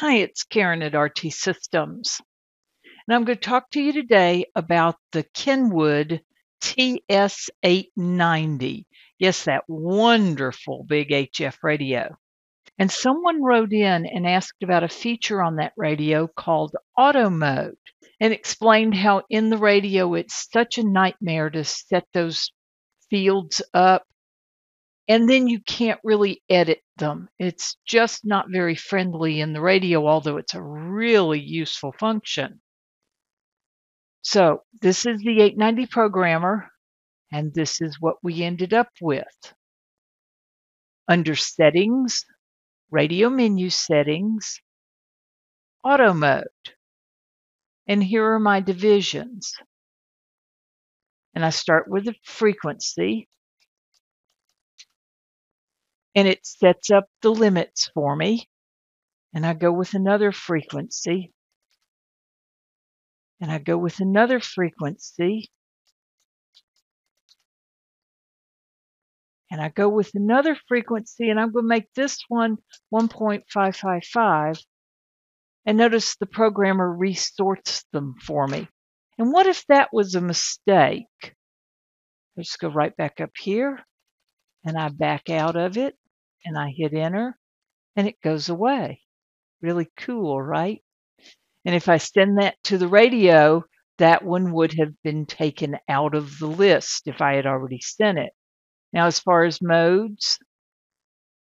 Hi, it's Karen at RT Systems. And I'm going to talk to you today about the Kenwood TS890. Yes, that wonderful big HF radio. And someone wrote in and asked about a feature on that radio called auto mode and explained how in the radio it's such a nightmare to set those fields up and then you can't really edit them. It's just not very friendly in the radio, although it's a really useful function. So this is the 890 programmer, and this is what we ended up with. Under Settings, Radio Menu Settings, Auto Mode. And here are my divisions. And I start with the frequency and it sets up the limits for me. And I go with another frequency. And I go with another frequency. And I go with another frequency, and I'm going to make this one 1.555. And notice the programmer resorts them for me. And what if that was a mistake? Let's go right back up here, and I back out of it and I hit enter and it goes away. Really cool, right? And if I send that to the radio, that one would have been taken out of the list if I had already sent it. Now, as far as modes,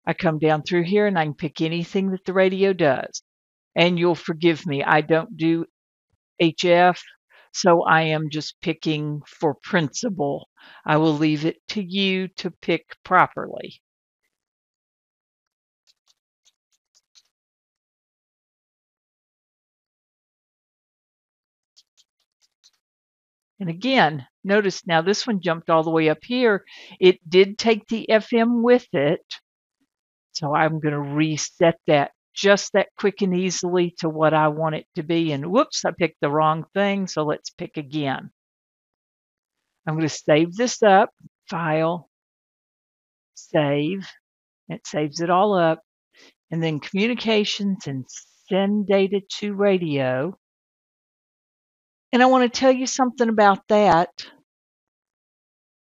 I come down through here and I can pick anything that the radio does. And you'll forgive me, I don't do HF, so I am just picking for principle. I will leave it to you to pick properly. And again, notice now this one jumped all the way up here. It did take the FM with it. So I'm going to reset that just that quick and easily to what I want it to be. And whoops, I picked the wrong thing. So let's pick again. I'm going to save this up, file, save. It saves it all up. And then communications and send data to radio. And I want to tell you something about that.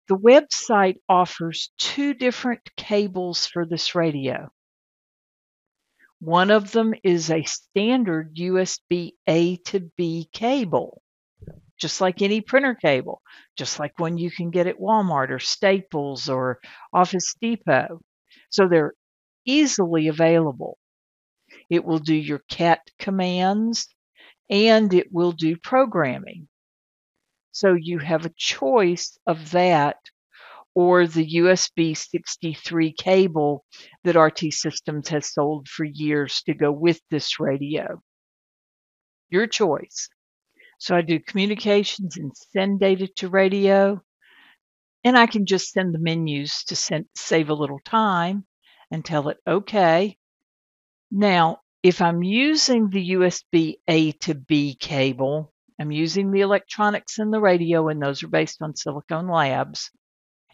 The website offers two different cables for this radio. One of them is a standard USB A to B cable, just like any printer cable, just like one you can get at Walmart or Staples or Office Depot. So they're easily available. It will do your CAT commands, and it will do programming. So you have a choice of that or the USB 63 cable that RT Systems has sold for years to go with this radio. Your choice. So I do communications and send data to radio. And I can just send the menus to send, save a little time and tell it, okay. Now, if I'm using the USB A to B cable, I'm using the electronics and the radio, and those are based on Silicon Labs,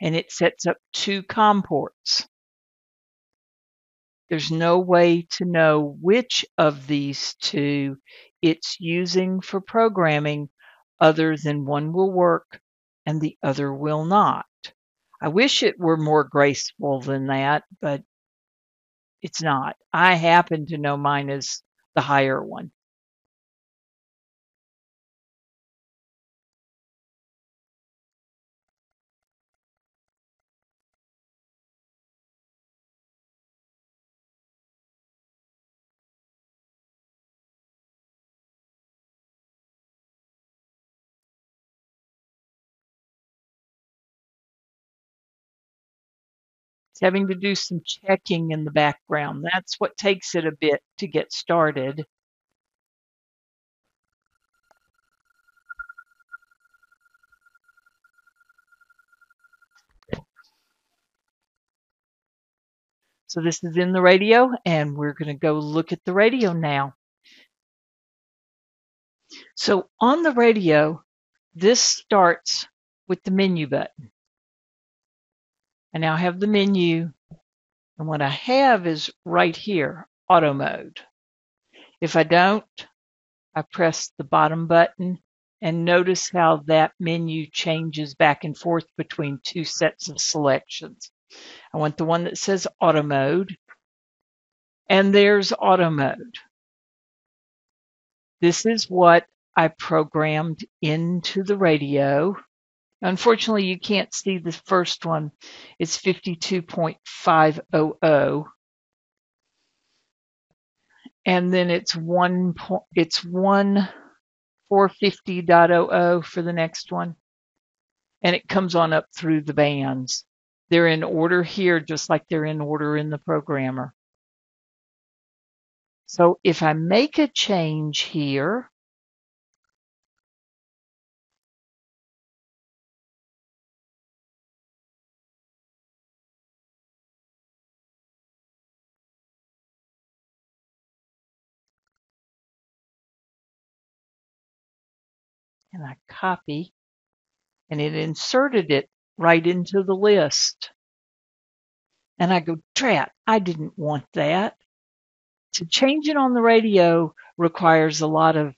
and it sets up two COM ports. There's no way to know which of these two it's using for programming other than one will work and the other will not. I wish it were more graceful than that, but it's not. I happen to know mine is the higher one. It's having to do some checking in the background. That's what takes it a bit to get started. So this is in the radio, and we're going to go look at the radio now. So on the radio, this starts with the menu button. I now have the menu, and what I have is right here, auto mode. If I don't, I press the bottom button and notice how that menu changes back and forth between two sets of selections. I want the one that says auto mode and there's auto mode. This is what I programmed into the radio. Unfortunately, you can't see the first one. It's 52.500. And then it's one point, it's one 450.00 for the next one. And it comes on up through the bands. They're in order here, just like they're in order in the programmer. So if I make a change here, and I copy, and it inserted it right into the list. And I go, drat, I didn't want that. To change it on the radio requires a lot of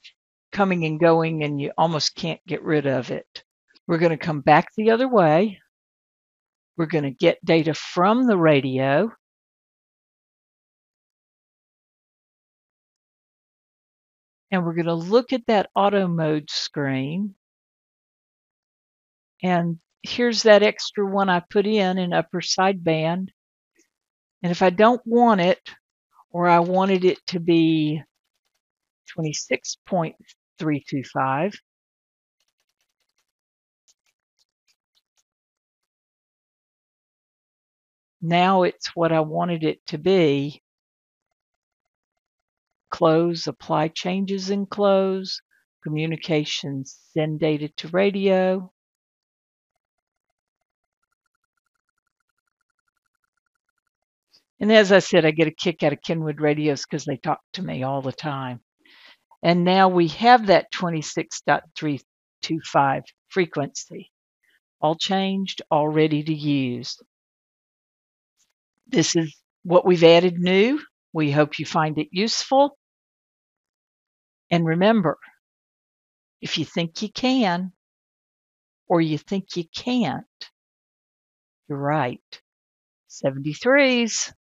coming and going, and you almost can't get rid of it. We're going to come back the other way. We're going to get data from the radio. And we're going to look at that auto mode screen. And here's that extra one I put in in upper sideband. And if I don't want it, or I wanted it to be 26.325, now it's what I wanted it to be. Close, apply changes and close, communications, send data to radio, And as I said, I get a kick out of Kenwood radios because they talk to me all the time. And now we have that 26.325 frequency, all changed, all ready to use. This is what we've added new. We hope you find it useful. And remember, if you think you can or you think you can't, you're right. 73s.